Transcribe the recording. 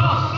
us.